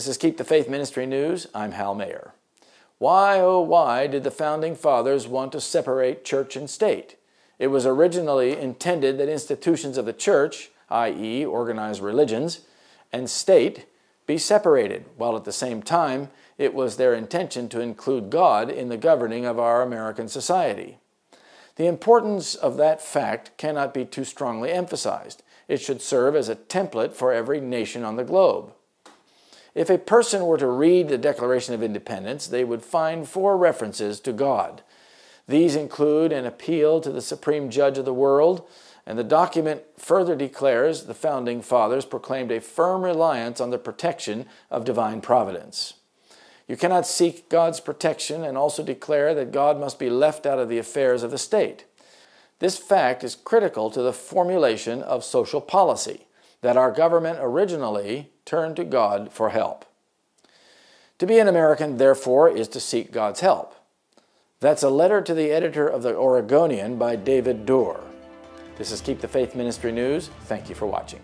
This is Keep the Faith Ministry News. I'm Hal Mayer. Why, oh, why did the Founding Fathers want to separate church and state? It was originally intended that institutions of the church, i.e., organized religions, and state be separated, while at the same time it was their intention to include God in the governing of our American society. The importance of that fact cannot be too strongly emphasized. It should serve as a template for every nation on the globe. If a person were to read the Declaration of Independence, they would find four references to God. These include an appeal to the Supreme Judge of the world, and the document further declares the Founding Fathers proclaimed a firm reliance on the protection of divine providence. You cannot seek God's protection and also declare that God must be left out of the affairs of the state. This fact is critical to the formulation of social policy, that our government originally turned to God for help. To be an American, therefore, is to seek God's help. That's a letter to the editor of the Oregonian by David Doerr. This is Keep the Faith Ministry News. Thank you for watching.